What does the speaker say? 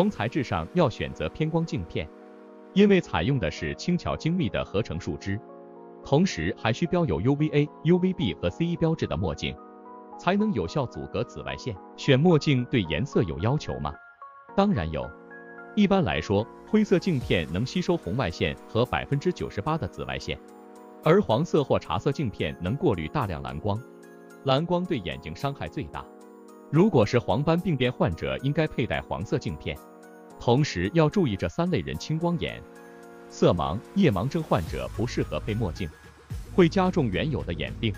从材质上要选择偏光镜片，因为采用的是轻巧精密的合成树脂，同时还需标有 UVA、UVB 和 CE 标志的墨镜，才能有效阻隔紫外线。选墨镜对颜色有要求吗？当然有。一般来说，灰色镜片能吸收红外线和百分之九十八的紫外线，而黄色或茶色镜片能过滤大量蓝光，蓝光对眼睛伤害最大。如果是黄斑病变患者，应该佩戴黄色镜片。同时要注意这三类人：青光眼、色盲、夜盲症患者不适合配墨镜，会加重原有的眼病。